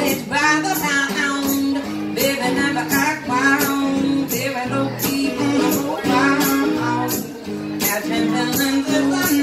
It's by the bound. Baby never act wild. Baby don't keep on the road. Catching villains is a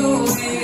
you.